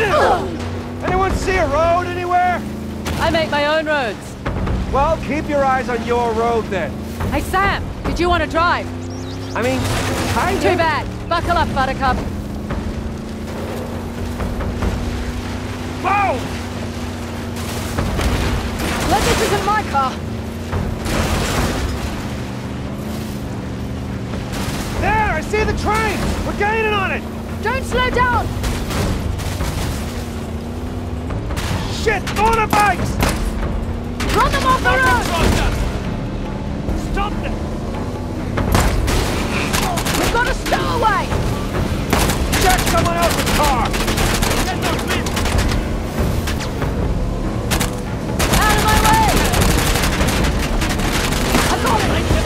Anyone see a road anywhere? I make my own roads. Well, keep your eyes on your road then. Hey, Sam, did you want to drive? I mean, kind Too bad. Buckle up, Buttercup. Whoa! Look, this isn't my car. There, I see the train! We're gaining on it! Don't slow down! Shit, motorbikes! Run them off the road! Stop them! We've got a stowaway! Check someone else's car! Out of my way! I got it!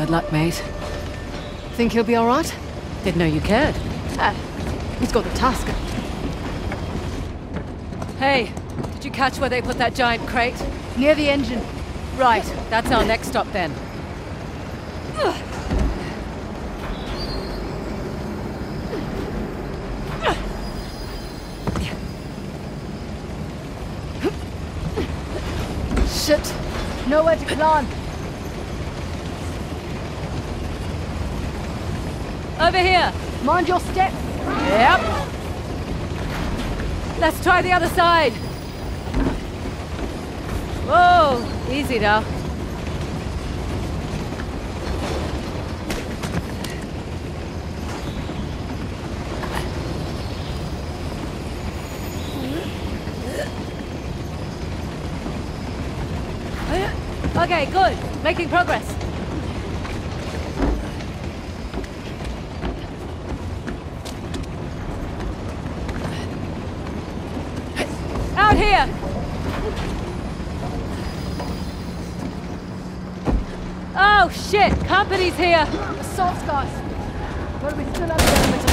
Good luck, mate. Think he'll be all right? Didn't know you cared. Ah, he's got the tusk. Hey, did you catch where they put that giant crate? Near the engine. Right, that's our next stop then. Shit! Nowhere to climb. Over here. Mind your step. Yep. Let's try the other side. Whoa, easy now. Okay, good. Making progress. Out here! Oh shit! Company's here! Guys! But we still have the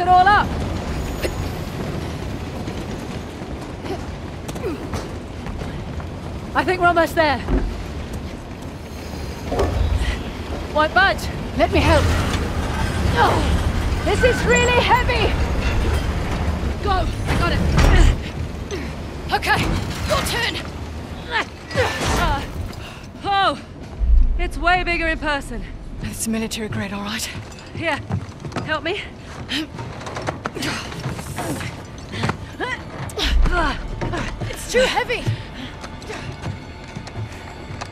it all up. I think we're almost there. White Budge, let me help. Oh, this is really heavy. Go, I got it. Okay, your turn. Uh, oh, it's way bigger in person. It's military grade, all right. Here, help me. It's too heavy.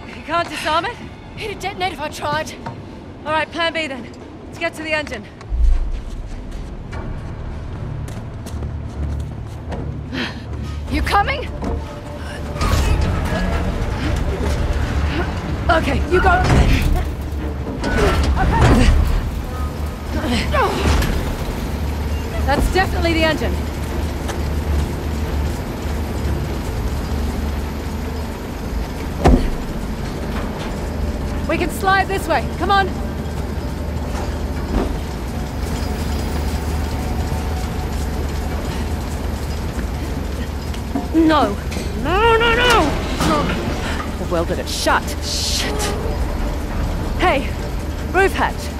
You can't disarm it? It'd detonate if I tried. All right, plan B then. Let's get to the engine. You coming? Okay, you go. Okay. That's definitely the engine. We can slide this way. Come on. No. No, no, no! We welded it shut. Shit. Hey, roof hatch.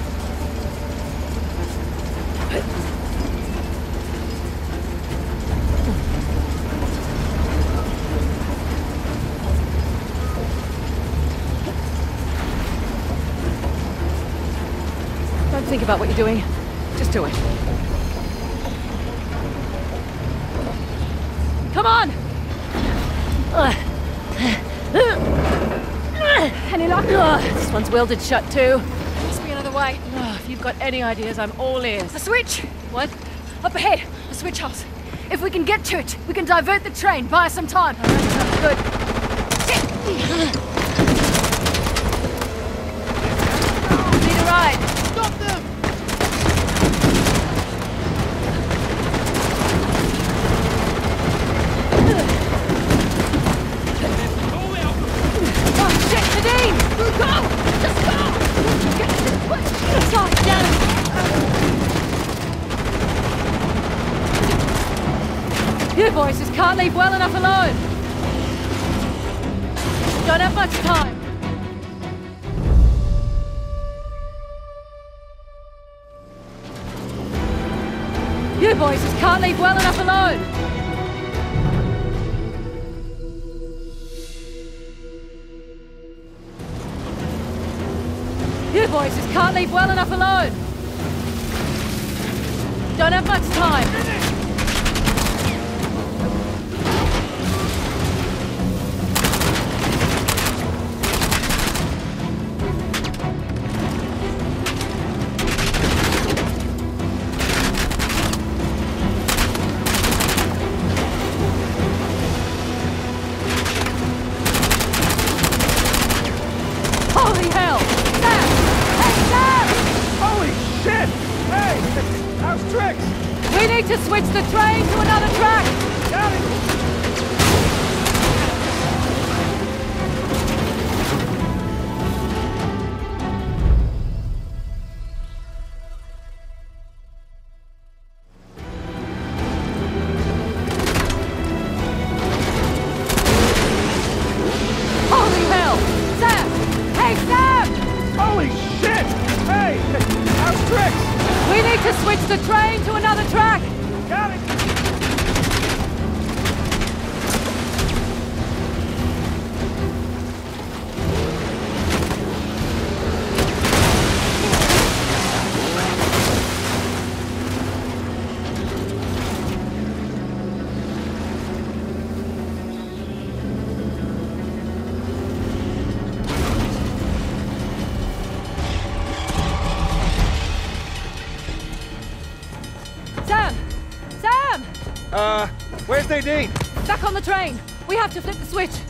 About what you're doing. Just do it. Come on! Any luck? This one's welded shut too. Must be another way. If you've got any ideas, I'm all ears. The switch! What? Up ahead, the switch house. If we can get to it, we can divert the train, buy us some time. Good. Need a ride. Stop them! Oh, shit, Nadine! Go! Just go! Get to the switch! Sorry, down. You boys just can't leave well enough alone. Don't have much time. You boys just can't leave well enough alone. You boys just can't leave well enough alone. Don't have much time. We have to flip the switch!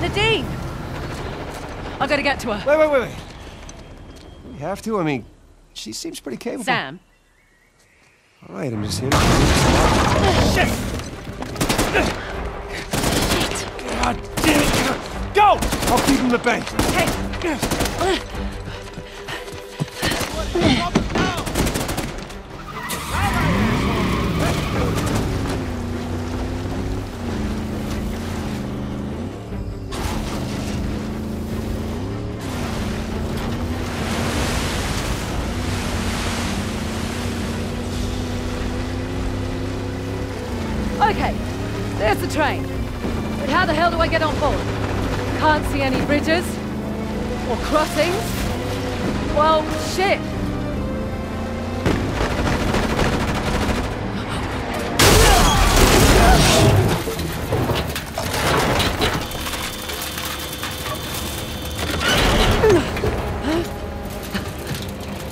Nadine! I gotta get to her. Wait, wait, wait, wait. We have to? I mean, she seems pretty capable. Sam, All right, I'm just here. to- Shit! God damn it! Go! I'll keep him bay. Okay, the train. But how the hell do I get on board? Can't see any bridges. Or crossings. Well, shit.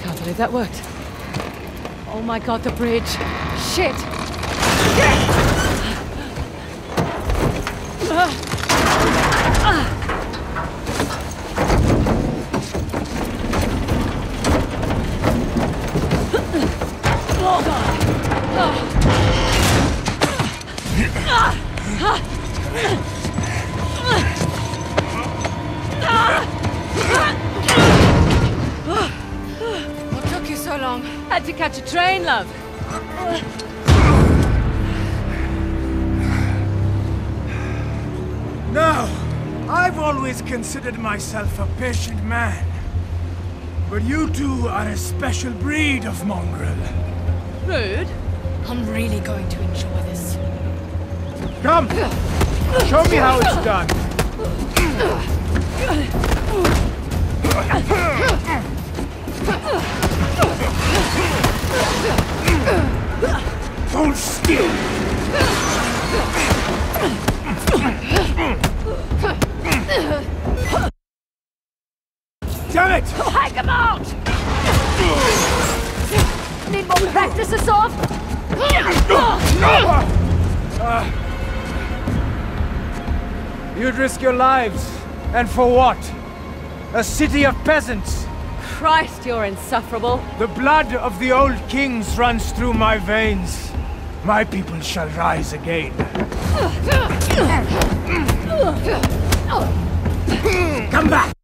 Can't believe that worked. Oh my god, the bridge. Shit! Always considered myself a patient man. But you two are a special breed of mongrel. Rude. I'm really going to enjoy this. Come! Show me how it's done. Hold still! Damn it! Hang him out! Need more practice, Asav? You'd risk your lives. And for what? A city of peasants. Christ, you're insufferable. The blood of the old kings runs through my veins. My people shall rise again. Come back!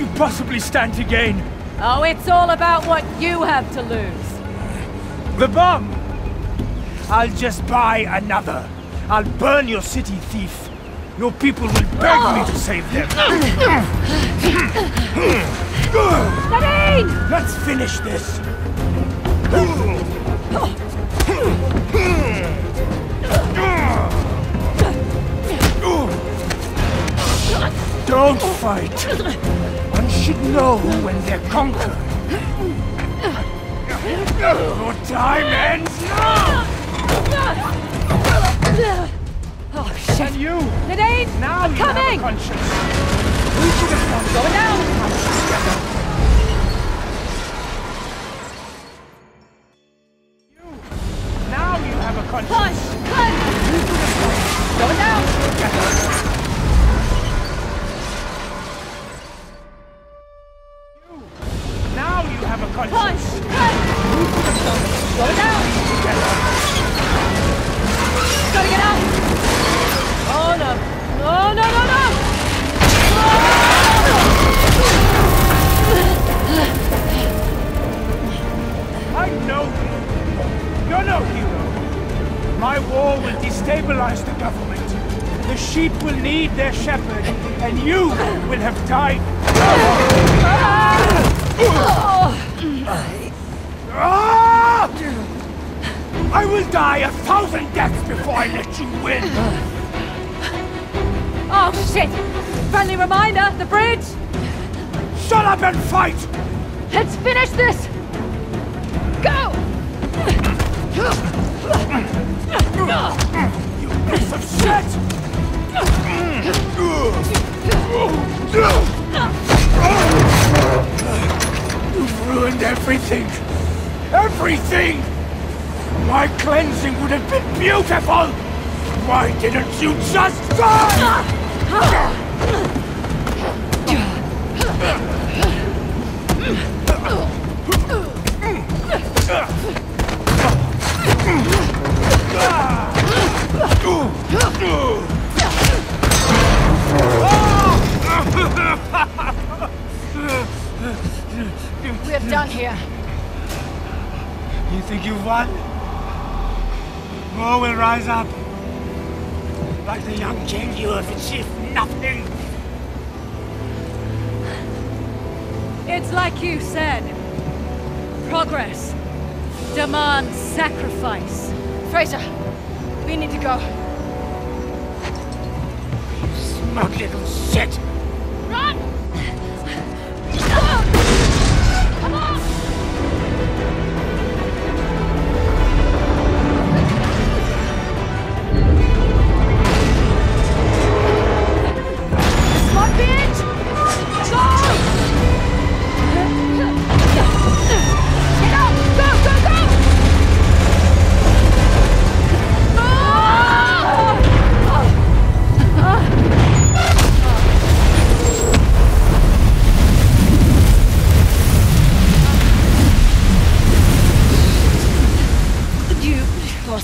You possibly stand to gain? Oh, it's all about what you have to lose. The bomb! I'll just buy another. I'll burn your city, thief. Your people will beg me to save them. Nadine! Let's finish this. Don't fight. Should know when they're conquered. Your time ends now! Oh, shit. And you! Nadine! Now I'm you have a coming! conscience. We should have gone down! You've ruined everything! Everything! My cleansing would have been beautiful! Why didn't you just die? We're done here. You think you've won? More will rise up. Like the young king, you have achieved nothing. It's like you said. Progress demands sacrifice. Frazer, we need to go. Smug little shit! Run!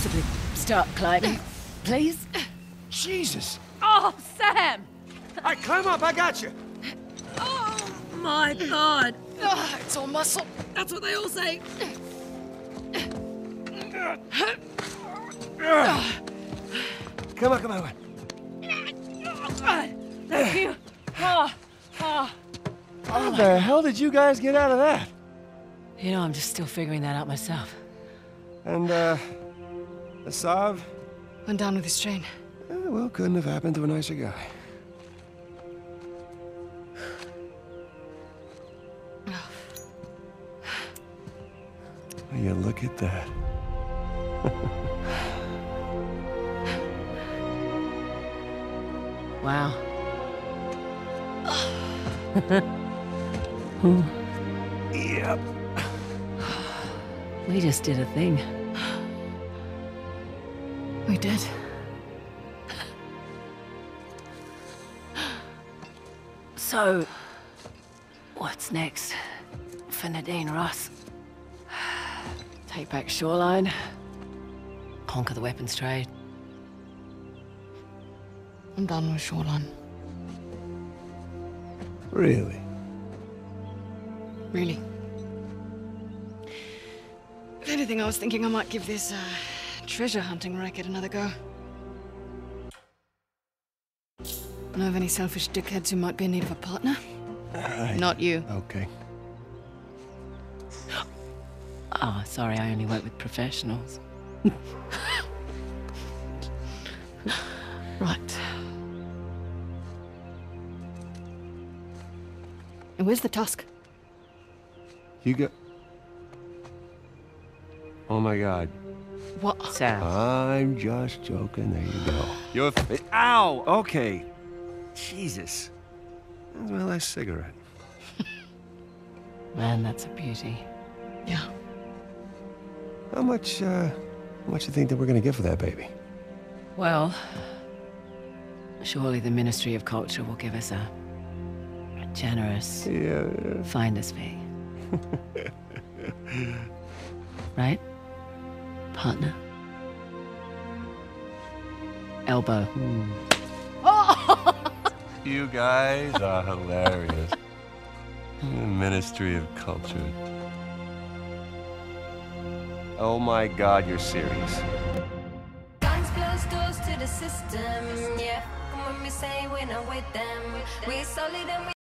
Possibly start climbing, please? Jesus. Oh, Sam! All right, climb up. I got you. Oh my god! Ugh, it's all muscle. That's what they all say. Come on, come on, come on. Thank you. Oh, oh. How the hell did you guys get out of that? You know, I'm just still figuring that out myself. And, uh, Asav? Went down with his train. Eh, well, couldn't have happened to a nicer guy. Will you look at that? Wow. Yep. We just did a thing. We did. So, what's next for Nadine Ross? Take back Shoreline, conquer the weapons trade. I'm done with Shoreline. Really? Really. If anything, I was thinking I might give this uh, treasure hunting racket another go. Know of any selfish dickheads who might be in need of a partner? Not you. Okay. Oh, sorry, I only work with professionals. Right. And where's the tusk? You got. Oh my god. What? Sam. I'm just joking. There you go. You're. F- Ow! Okay. Jesus. That's my last cigarette. Man, that's a beauty. Yeah. How much, uh, how much you think that we're gonna get for that baby? Well, surely the Ministry of Culture will give us a, a generous Yeah. finder's fee. right? Partner? Elbow. You guys are hilarious. The Ministry of Culture. Oh my god, you're serious. Guns close doors to the system, yeah. Come when we say we're not with them. We solid and we